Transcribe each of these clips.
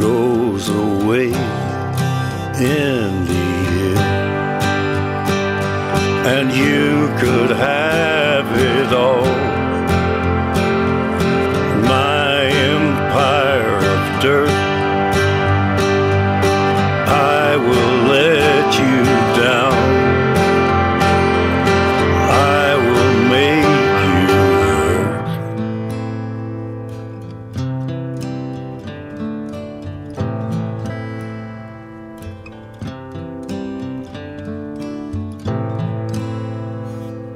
goes away in the end. And you could have it all. My empire of dirt.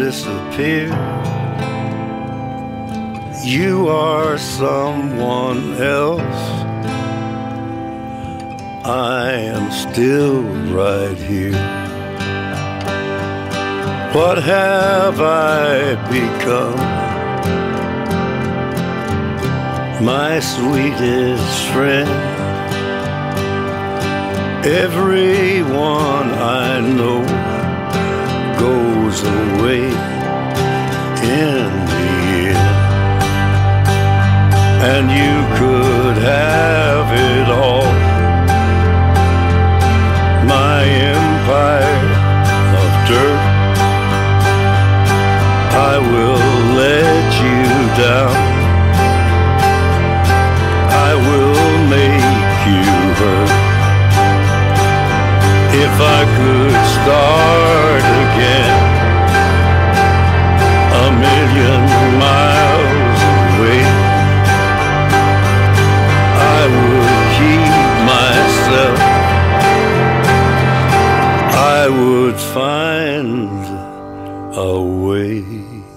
disappear. You are someone else. I am still right here. What have I become? My sweetest friend. Everyone I know away in the end. And you could have it all. My empire of dirt. I will let you down. Find a way.